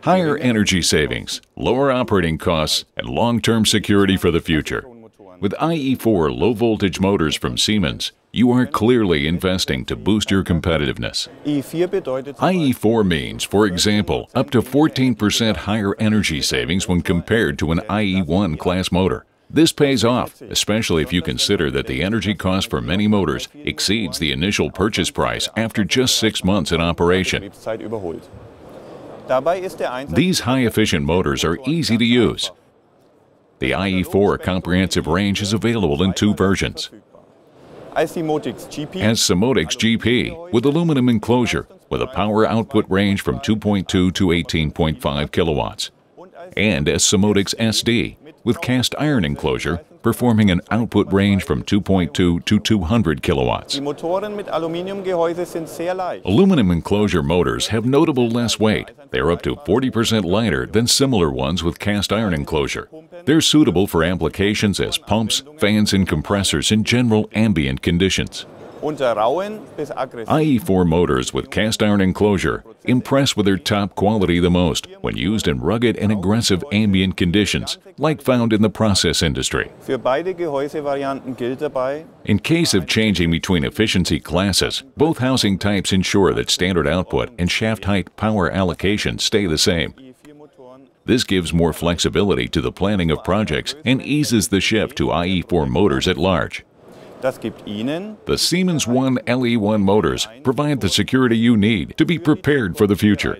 Higher energy savings, lower operating costs, and long-term security for the future. With IE4 low-voltage motors from Siemens, you are clearly investing to boost your competitiveness. IE4 means, for example, up to 14% higher energy savings when compared to an IE1 class motor. This pays off, especially if you consider that the energy cost for many motors exceeds the initial purchase price after just six months in operation. These high-efficient motors are easy to use. The IE4 comprehensive range is available in two versions. as SIMOTICS GP with aluminum enclosure with a power output range from 2.2 to 18.5 kilowatts, and as SIMOTICS SD with cast iron enclosure performing an output range from 2.2 to 200 kilowatts. Die Motoren mit Aluminiumgehäuse sind sehr leicht. Aluminum enclosure motors have notable less weight. They are up to 40% lighter than similar ones with cast iron enclosure. They're suitable for applications as pumps, fans, and compressors in general ambient conditions. Unter rauen bis aggressiv IE4 motors with cast iron enclosure impress with their top quality the most when used in rugged and aggressive ambient conditions, like found in the process industry. Für beide Gehäusevarianten gilt dabei, In case of changing between efficiency classes, both housing types ensure that standard output and shaft height power allocation stay the same. This gives more flexibility to the planning of projects and eases the shift to IE4 motors at large. The Siemens 1 LE1 motors provide the security you need to be prepared for the future.